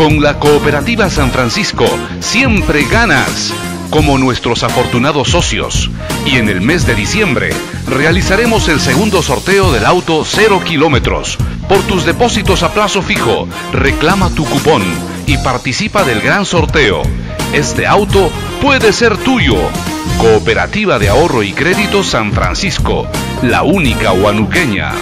Con la Cooperativa San Francisco siempre ganas, como nuestros afortunados socios. Y en el mes de diciembre realizaremos el segundo sorteo del auto 0 kilómetros. Por tus depósitos a plazo fijo, reclama tu cupón y participa del gran sorteo. Este auto puede ser tuyo. Cooperativa de Ahorro y Crédito San Francisco, la única huanuqueña.